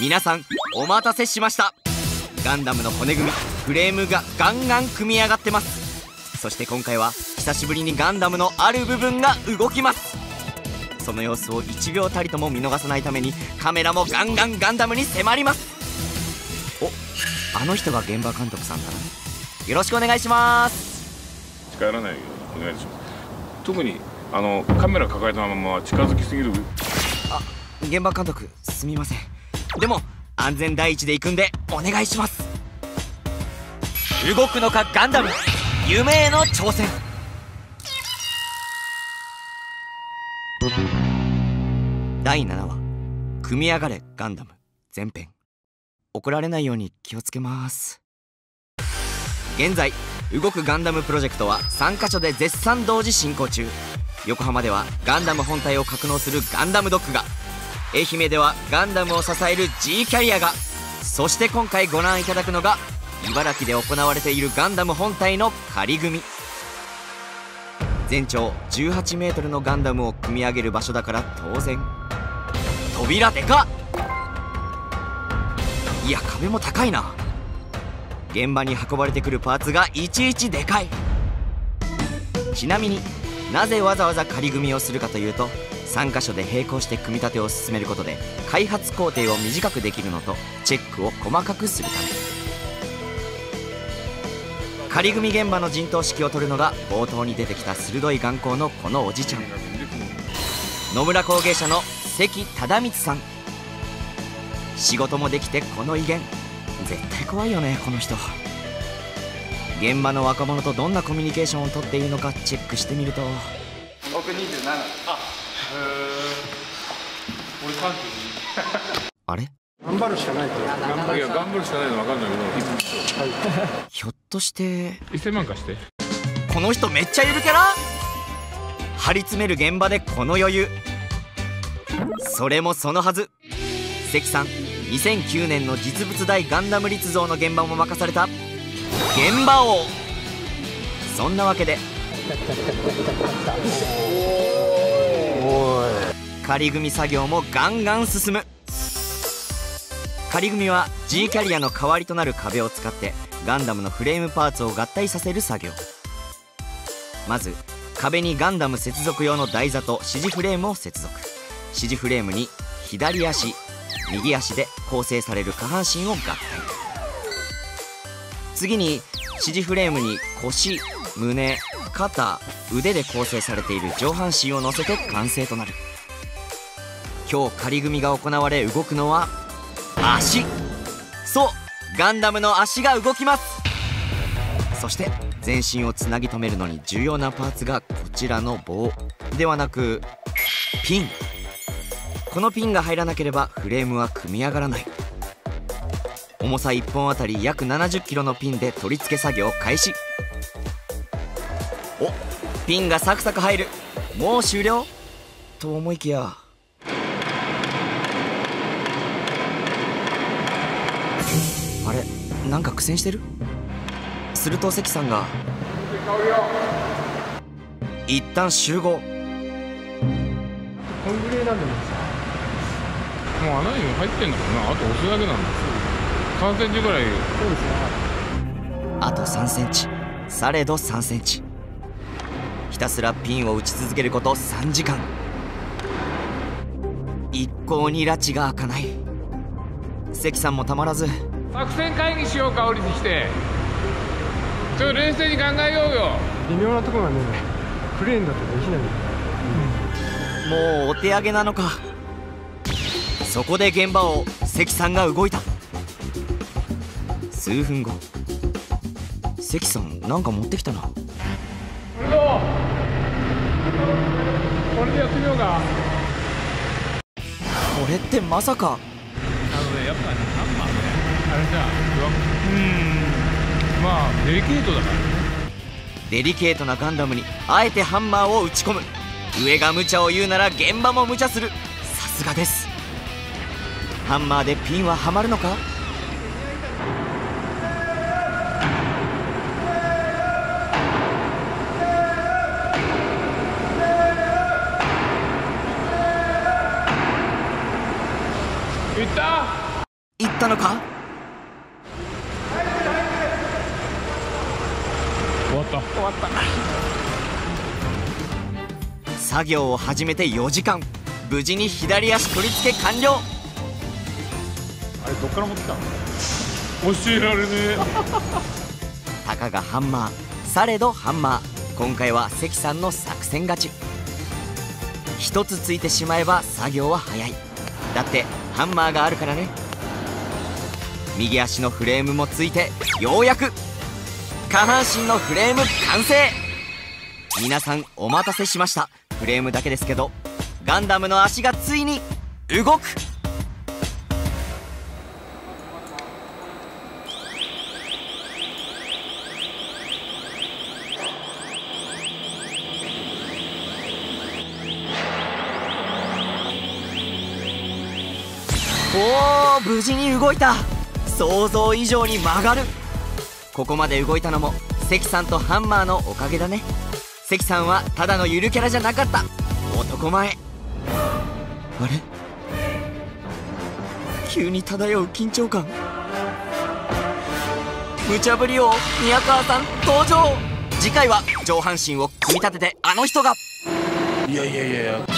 皆さんお待たせしました。ガンダムの骨組みフレームがガンガン組み上がってます。そして今回は久しぶりにガンダムのある部分が動きます。その様子を1秒たりとも見逃さないためにカメラもガンガンガンダムに迫ります。おあの人が現場監督さんだな。よろしくお願いします。近寄らないようにお願いします。特にあのカメラ抱えたまま近づきすぎる。あ現場監督すみませんでも安全第一で行くんでお願いします。動くのかガンダム。夢への挑戦。第7話「組み上がれガンダム」前編。怒られないように気をつけます。現在動くガンダムプロジェクトは3カ所で絶賛同時進行中。横浜ではガンダム本体を格納するガンダムドックが愛媛ではガンダムを支える G キャリアが。そして今回ご覧いただくのが茨城で行われているガンダム本体の仮組。み全長 18m のガンダムを組み上げる場所だから当然。扉でかいや壁も高いな。現場に運ばれてくるパーツがいちいちでかい。ちなみになぜわざわざ仮組みをするかというと3箇所で並行して組み立てを進めることで開発工程を短くできるのとチェックを細かくするため。仮組み現場の陣頭指揮を執るのが冒頭に出てきた鋭い眼光のこのおじちゃん。野村工芸社の関忠光さん。仕事もできてこの威厳。絶対怖いよねこの人。現場の若者とどんなコミュニケーションをとっているのかチェックしてみると。僕27あ俺32あれ頑張るしかないと頑張いや頑張るしかないの分かんないけど。ひょっとして1000万貸してこの人めっちゃゆるキャラ張り詰める現場でこの余裕それもそのはず。関さん2009年の実物大ガンダム立像の現場も任された。現場王。そんなわけで仮組み作業もガンガン進む。仮組みは G キャリアの代わりとなる壁を使ってガンダムのフレームパーツを合体させる作業。まず壁にガンダム接続用の台座と支持フレームを接続。支持フレームに左足右足で構成される下半身を合体。次に支持フレームに腰胸肩腕で構成されている上半身を乗せて完成となる。今日仮組みが行われ動くのは足。そうガンダムの足が動きます。そして全身をつなぎ止めるのに重要なパーツがこちらの棒。ではなくピン。このピンが入らなければフレームは組み上がらない。重さ1本あたり約 70kg のピンで取り付け作業開始。おピンがサクサク入る。もう終了？と思いきや。あれなんか苦戦してる？すると関さんが。一旦集合。こんぐらいなんでももう穴に入ってんだもんな。あと押すだけなんだ3センチぐらい。そうですねあと3センチ。されど3センチひたすらピンを打ち続けること3時間。一向に拉致が開かない。関さんもたまらず。作戦会議しようか降りてきて。ちょっと冷静に考えようよ。微妙なところがねクレーンだとできない。もうお手上げなのか。そこで現場を関さんが動いた。数分後。関さんなんか持ってきたな。これどうこれでやってみようか。これってまさか。あのねやっぱねハンマーね。あれじゃうーん。まあデリケートだから。デリケートなガンダムにあえてハンマーを打ち込む。上が無茶を言うなら現場も無茶する。さすがです。ハンマーでピンははまるのか？いった？いったのか？終わった。終わった。作業を始めて4時間。無事に左足取り付け完了。あれどっから持ってきたの？教えられねえ。たかがハンマー。されどハンマー。今回は関さんの作戦勝ち。一つついてしまえば作業は早い。だってハンマーがあるからね。右足のフレームもついてようやく下半身のフレーム完成。皆さんお待たせしました。フレームだけですけどガンダムの足がついに動く。おー無事に動いた。想像以上に曲がる。ここまで動いたのも関さんとハンマーのおかげだね。関さんはただのゆるキャラじゃなかった。男前。あれ？急に漂う緊張感。無茶ぶり王宮川さん登場。次回は上半身を組み立ててあの人が。いやいやいやいや